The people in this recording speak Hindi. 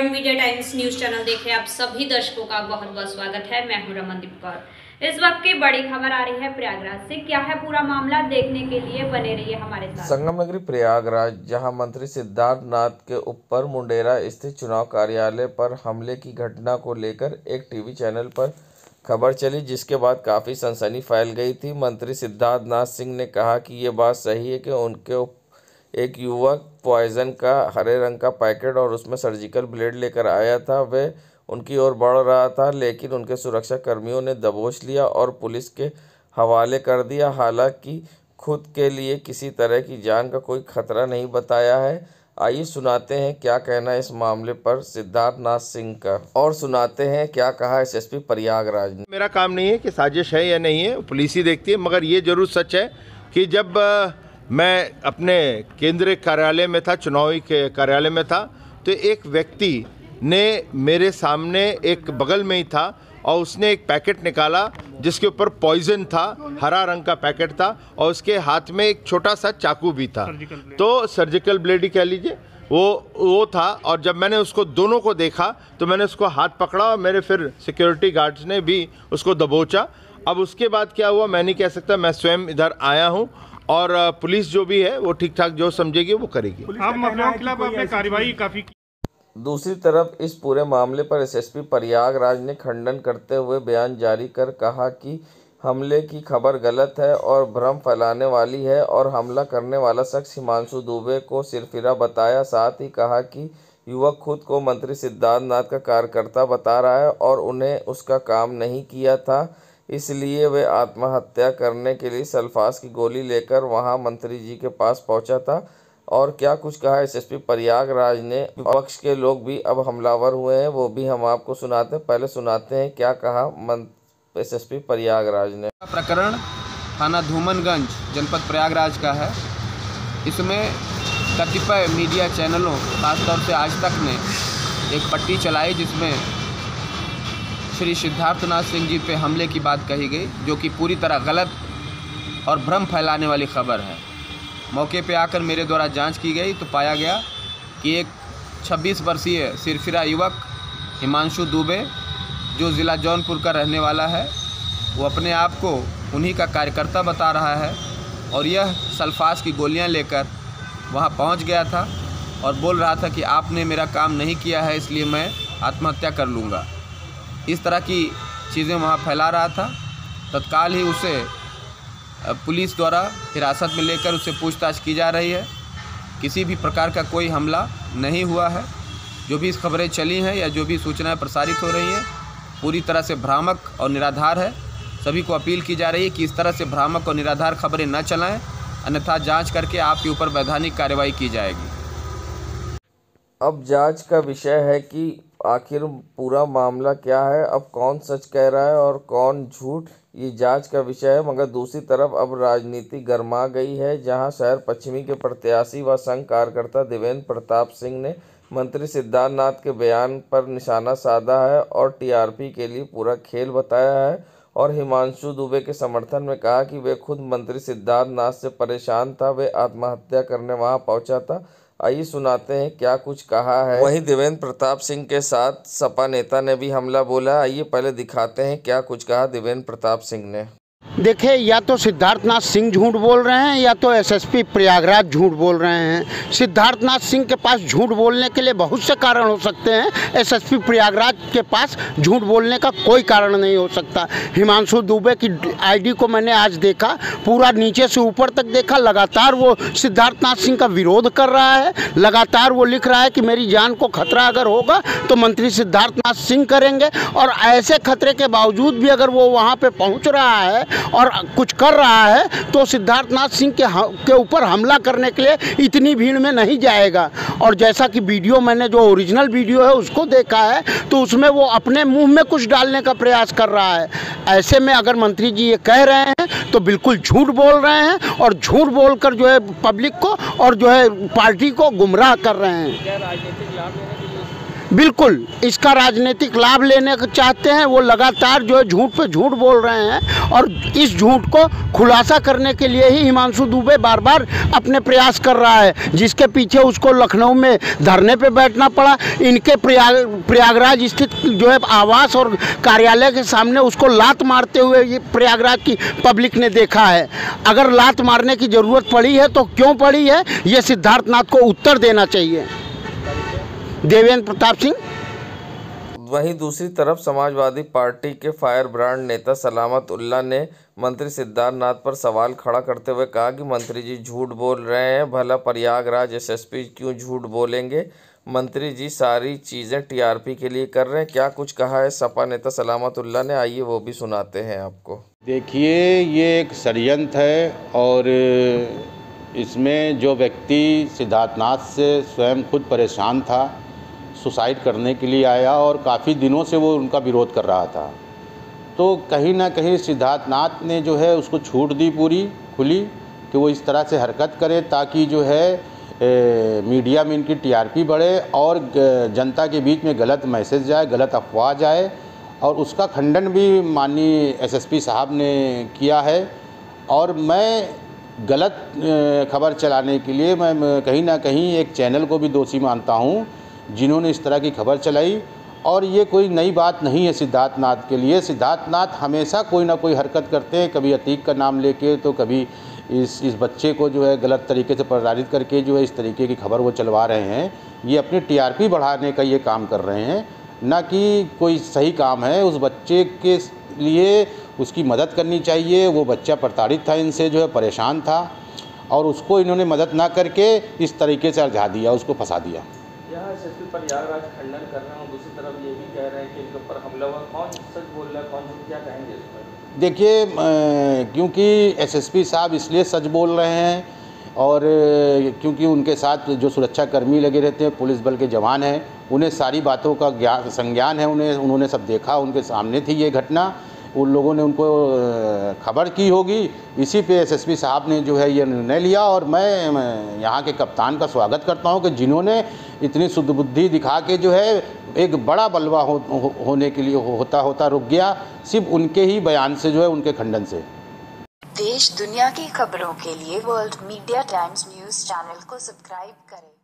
Point media times news channel देखे आप सभी दर्शकों का बहुत बहुत स्वागत है। मैं हूँ रमनदीप कौर। इस वक्त की बड़ी खबर आ रही है प्रयागराज से। क्या है पूरा मामला देखने के लिए बने रहिए हमारे साथ। संगम नगरी प्रयागराज, जहाँ मंत्री सिद्धार्थ नाथ के ऊपर मुंडेरा स्थित चुनाव कार्यालय पर हमले की घटना को लेकर एक टीवी चैनल पर खबर चली, जिसके बाद काफ़ी सनसनी फैल गई थी। मंत्री सिद्धार्थ नाथ सिंह ने कहा कि ये बात सही है कि उनके एक युवक पॉइजन का हरे रंग का पैकेट और उसमें सर्जिकल ब्लेड लेकर आया था। वह उनकी ओर बढ़ रहा था लेकिन उनके सुरक्षा कर्मियों ने दबोच लिया और पुलिस के हवाले कर दिया। हालाँकि खुद के लिए किसी तरह की जान का कोई खतरा नहीं बताया है। आइए सुनाते हैं क्या कहना है इस मामले पर सिद्धार्थनाथ सिंह का। और सुनाते हैं क्या कहा एसएसपी प्रयागराज ने। मेरा काम नहीं है कि साजिश है या नहीं है पुलिस ही देखती है मगर ये ज़रूर सच है कि जब अ, मैं अपने केंद्रीय कार्यालय में था चुनावी के कार्यालय में था तो एक व्यक्ति ने मेरे सामने एक बगल में ही था और उसने एक पैकेट निकाला जिसके ऊपर पॉइजन था हरा रंग का पैकेट था और उसके हाथ में एक छोटा सा चाकू भी था। तो सर्जिकल ब्लेड ही कह लीजिए वो वो था और जब मैंने उसको दोनों को देखा तो मैंने उसको हाथ पकड़ा और मेरे फिर सिक्योरिटी गार्ड्स ने भी उसको दबोचा। अब उसके बाद क्या हुआ मैं नहीं कह सकता मैं स्वयं इधर आया हूँ और पुलिस जो भी है वो ठीक ठाक जो समझेगी वो करेगी। आप मामलों के खिलाफ आपने कार्रवाई काफ़ी की दूसरी तरफ़ इस पूरे मामले पर एसएसपी प्रयागराज ने खंडन करते हुए बयान जारी कर कहा कि हमले की खबर गलत है और भ्रम फैलाने वाली है और हमला करने वाला शख्स हिमांशु दुबे को सिरफिरा बताया साथ ही कहा कि युवक खुद को मंत्री सिद्धार्थनाथ का कार्यकर्ता बता रहा है और उन्हें उसका काम नहीं किया था। इसलिए वे आत्महत्या करने के लिए सल्फास की गोली लेकर वहाँ मंत्री जी के पास पहुँचा था। और क्या कुछ कहा एसएसपी प्रयागराज ने? पक्ष के लोग भी अब हमलावर हुए हैं, वो भी हम आपको सुनाते हैं। पहले सुनाते हैं क्या कहा एसएसपी प्रयागराज ने। प्रकरण थाना धूमनगंज, जनपद प्रयागराज का है। इसमें कतिपय मीडिया चैनलों, खासतौर से आज तक ने एक पट्टी चलाई जिसमें श्री सिद्धार्थनाथ सिंह जी पे हमले की बात कही गई, जो कि पूरी तरह गलत और भ्रम फैलाने वाली खबर है। मौके पे आकर मेरे द्वारा जाँच की गई तो पाया गया कि एक 26 वर्षीय सिरफिरा युवक हिमांशु दुबे, जो ज़िला जौनपुर का रहने वाला है, वो अपने आप को उन्हीं का कार्यकर्ता बता रहा है और यह सल्फास की गोलियाँ लेकर वहाँ पहुँच गया था और बोल रहा था कि आपने मेरा काम नहीं किया है, इसलिए मैं आत्महत्या कर लूँगा। इस तरह की चीज़ें वहाँ फैला रहा था। तत्काल ही उसे पुलिस द्वारा हिरासत में लेकर उससे पूछताछ की जा रही है। किसी भी प्रकार का कोई हमला नहीं हुआ है। जो भी खबरें चली हैं या जो भी सूचनाएँ प्रसारित हो रही हैं, पूरी तरह से भ्रामक और निराधार है। सभी को अपील की जा रही है कि इस तरह से भ्रामक और निराधार खबरें न चलाएँ, अन्यथा जाँच करके आपके ऊपर वैधानिक कार्रवाई की जाएगी। अब जाँच का विषय है कि आखिर पूरा मामला क्या है? अब कौन सच कह रहा है और कौन झूठ? ये जाँच का विषय है, मगर दूसरी तरफ़ अब राजनीति गर्मा गई है, जहाँ शहर पश्चिमी के प्रत्याशी व संघ कार्यकर्ता देवेंद्र प्रताप सिंह ने मंत्री सिद्धार्थनाथ के बयान पर निशाना साधा है और टीआरपी के लिए पूरा खेल बताया है और हिमांशु दुबे के समर्थन में कहा कि वे खुद मंत्री सिद्धार्थनाथ से परेशान था, वे आत्महत्या करने वहाँ पहुँचा था। आइए सुनाते हैं क्या कुछ कहा है। वहीं देवेंद्र प्रताप सिंह के साथ सपा नेता ने भी हमला बोला। आइए पहले दिखाते हैं क्या कुछ कहा देवेंद्र प्रताप सिंह ने। देखिए, या तो सिद्धार्थनाथ सिंह झूठ बोल रहे हैं, या तो एसएसपी प्रयागराज झूठ बोल रहे हैं। सिद्धार्थनाथ सिंह के पास झूठ बोलने के लिए बहुत से कारण हो सकते हैं। एसएसपी प्रयागराज के पास झूठ बोलने का कोई कारण नहीं हो सकता। हिमांशु दुबे की आईडी को मैंने आज देखा, पूरा नीचे से ऊपर तक देखा, लगातार वो सिद्धार्थनाथ सिंह का विरोध कर रहा है। लगातार वो लिख रहा है कि मेरी जान को खतरा अगर होगा तो मंत्री सिद्धार्थनाथ सिंह करेंगे। और ऐसे खतरे के बावजूद भी अगर वो वहाँ पर पहुँच रहा है और कुछ कर रहा है तो सिद्धार्थनाथ सिंह के के ऊपर हमला करने के लिए इतनी भीड़ में नहीं जाएगा। और जैसा कि वीडियो मैंने, जो ओरिजिनल वीडियो है, उसको देखा है तो उसमें वो अपने मुँह में कुछ डालने का प्रयास कर रहा है। ऐसे में अगर मंत्री जी ये कह रहे हैं तो बिल्कुल झूठ बोल रहे हैं और झूठ बोलकर जो है पब्लिक को और जो है पार्टी को गुमराह कर रहे हैं? बिल्कुल, इसका राजनीतिक लाभ लेने चाहते हैं, वो लगातार जो है झूठ पे झूठ बोल रहे हैं और इस झूठ को खुलासा करने के लिए ही हिमांशु दुबे बार बार अपने प्रयास कर रहा है, जिसके पीछे उसको लखनऊ में धरने पे बैठना पड़ा। इनके प्रयाग, प्रयागराज स्थित जो है आवास और कार्यालय के सामने उसको लात मारते हुए ये प्रयागराज की पब्लिक ने देखा है। अगर लात मारने की ज़रूरत पड़ी है तो क्यों पड़ी है? ये सिद्धार्थनाथ को उत्तर देना चाहिए। देवेंद्र प्रताप सिंह। वहीं दूसरी तरफ़ समाजवादी पार्टी के फायर ब्रांड नेता सलामत उल्ला ने मंत्री सिद्धार्थनाथ पर सवाल खड़ा करते हुए कहा कि मंत्री जी झूठ बोल रहे हैं भला प्रयागराज एसएसपी क्यों झूठ बोलेंगे? मंत्री जी सारी चीज़ें टीआरपी के लिए कर रहे हैं क्या कुछ कहा है सपा नेता सलामत उल्ला ने? आइए वो भी सुनाते हैं आपको। देखिए ये एक षडयंत्र है और इसमें जो व्यक्ति सिद्धार्थनाथ से स्वयं खुद परेशान था सुसाइड करने के लिए आया और काफ़ी दिनों से वो उनका विरोध कर रहा था। तो कहीं ना कहीं सिद्धार्थनाथ ने जो है उसको छूट दी पूरी खुली कि वो इस तरह से हरकत करे ताकि जो है ए, मीडिया में इनकी टीआरपी बढ़े और जनता के बीच में गलत मैसेज जाए गलत अफवाह जाए। और उसका खंडन भी माननीय एसएसपी साहब ने किया है। और मैं गलत खबर चलाने के लिए मैं कहीं ना कहीं एक चैनल को भी दोषी मानता हूँ। जिन्होंने इस तरह की खबर चलाई, और ये कोई नई बात नहीं है सिद्धार्थ नाथ के लिए। सिद्धार्थ नाथ हमेशा कोई ना कोई हरकत करते हैं, कभी अतीक का नाम लेके तो कभी इस इस बच्चे को जो है गलत तरीके से प्रताड़ित करके जो है इस तरीके की खबर वो चलवा रहे हैं। ये अपनी टीआरपी बढ़ाने का ये काम कर रहे हैं। ना कि कोई सही काम है, उस बच्चे के लिए उसकी मदद करनी चाहिए। वो बच्चा प्रताड़ित था, इनसे जो है परेशान था, और उसको इन्होंने मदद ना करके इस तरीके से अरझा दिया, उसको फंसा दिया। यहाँ एस पर यागराज खंडन कर रहे हैं दूसरी तरफ़ ये भी कह रहे हैं कि इनके ऊपर हमला हुआ। कौन सच बोल रहा है, कौन झूठ, क्या कहेंगे इस पर? देखिए क्योंकि एसएसपी साहब इसलिए सच बोल रहे हैं और क्योंकि उनके साथ जो सुरक्षा कर्मी लगे रहते हैं, पुलिस बल के जवान हैं, उन्हें सारी बातों का ज्ञान संज्ञान है, उन्हें, उन्होंने सब देखा, उनके सामने थी ये घटना। उन लोगों ने उनको खबर की होगी। इसी पे एसएसपी साहब ने जो है ये निर्णय लिया और मैं यहाँ के कप्तान का स्वागत करता हूँ कि जिन्होंने इतनी शुद्ध बुद्धि दिखा के जो है एक बड़ा बलवा हो, हो, होने के लिए हो, होता होता रुक गया। सिर्फ़ उनके ही बयान से जो है उनके खंडन से। देश दुनिया की खबरों के लिए world media times news channel को सब्सक्राइब करें।